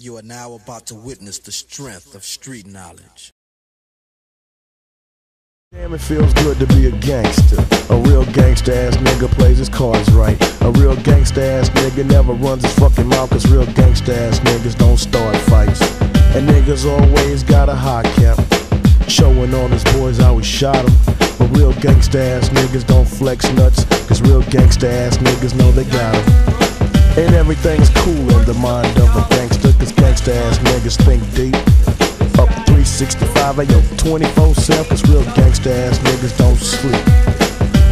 You are now about to witness the strength of street knowledge. Damn, it feels good to be a gangster. A real gangster ass nigga plays his cards right. A real gangster ass nigga never runs his fucking mouth, cause real gangster ass niggas don't start fights. And niggas always got a high cap. Showing all his boys how we shot him. But real gangsta ass niggas don't flex nuts. Cause real gangsta ass niggas know they got him. And everything's cool in the mind of a gangster. Cause gangsta ass niggas think deep. Up 365, ayo, 24 7. Cause real gangsta ass niggas don't sleep.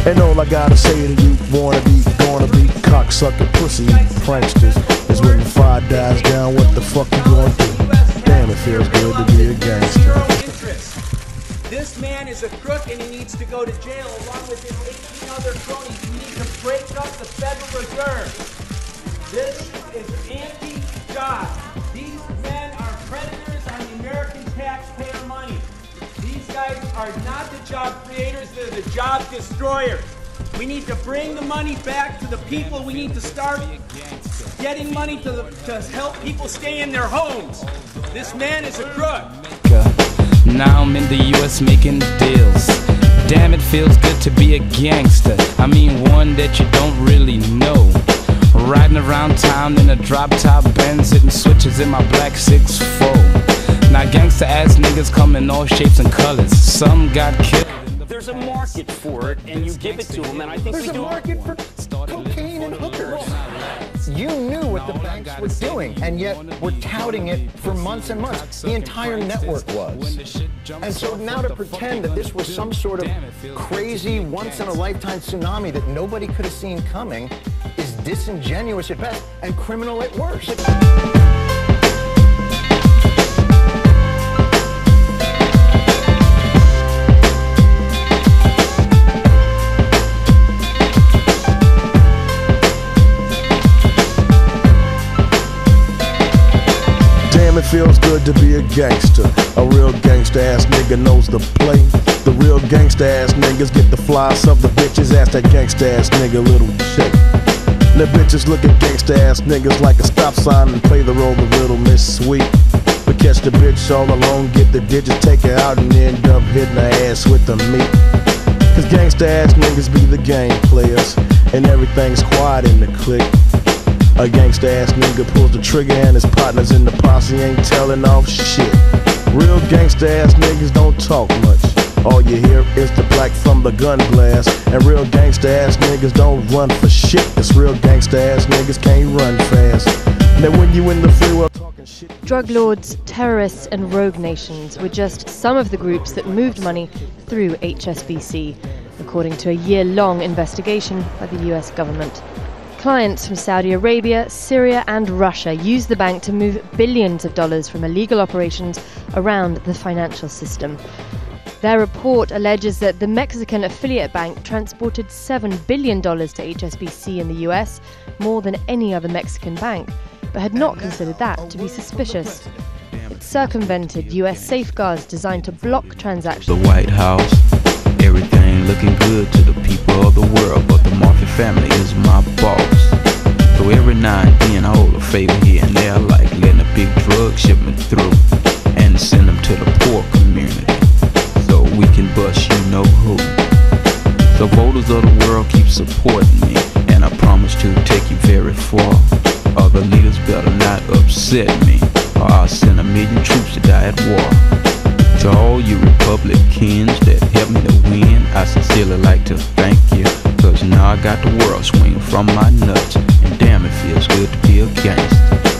And all I gotta say to you, wanna be, gonna be, cocksucker, pussy, pranksters, is when the fire dies down, what the fuck you gonna do? Damn, it feels good to be a gangster. This man is a crook and he needs to go to jail along with his 18 other cronies. We need to break up the Federal Reserve. This is anti-God. These men are predators on the American taxpayer money. These guys are not the job creators, they're the job destroyers. We need to bring the money back to the people. We need to start getting money to, the, to help people stay in their homes. This man is a crook. Now I'm in the US making deals. Damn, it feels good to be a gangster. I mean, one that you don't really know. Riding around town in a drop top Benz, hitting switches in my black 6'4. Now, gangster ass niggas come in all shapes and colors. Some got killed. There's a market for it, and you give it to them, and I think There's we a market for cocaine and hookers. You knew what the banks were doing, and yet we're touting it for months and months. The entire network was. And so now to pretend that this was some sort of crazy, once-in-a-lifetime tsunami that nobody could have seen coming is disingenuous at best and criminal at worst. Damn, it feels good to be a gangster. A real gangsta ass nigga knows the play. The real gangsta ass niggas get the flies of the bitches. Ask that gangsta ass nigga little shit. The bitches look at gangsta ass niggas like a stop sign and play the role of little Miss Sweet. But catch the bitch all alone, get the digits, take her out, and end up hitting her ass with the meat. Cause gangsta ass niggas be the game players, and everything's quiet in the clique. A gangsta ass nigga pulls the trigger and his partners in the posse ain't telling off shit. Real gangsta ass niggas don't talk much. All you hear is the black from the gun blast. And real gangsta ass niggas don't run for shit. Cause real gangsta ass niggas can't run fast. Now when you in the freeway talking shit. Drug lords, terrorists, and rogue nations were just some of the groups that moved money through HSBC, according to a year long investigation by the US government. Clients from Saudi Arabia, Syria, and Russia used the bank to move billions of dollars from illegal operations around the financial system. Their report alleges that the Mexican affiliate bank transported $7 billion to HSBC in the US, more than any other Mexican bank, but had not considered that to be suspicious. It circumvented US safeguards designed to block transactions. the White House. Everything looking good to the people of the world, but the Murphy family is my boss. So every now and then I hold a favor here and there, like letting a big drug shipment through and send them to the can bust you know who. The voters of the world keep supporting me, and I promise to take you very far. Other leaders better not upset me, or I'll send a million troops to die at war. To all you Republicans that helped me to win, I sincerely like to thank you. Cause now I got the world swinging from my nuts. And damn, it feels good to be a gangster.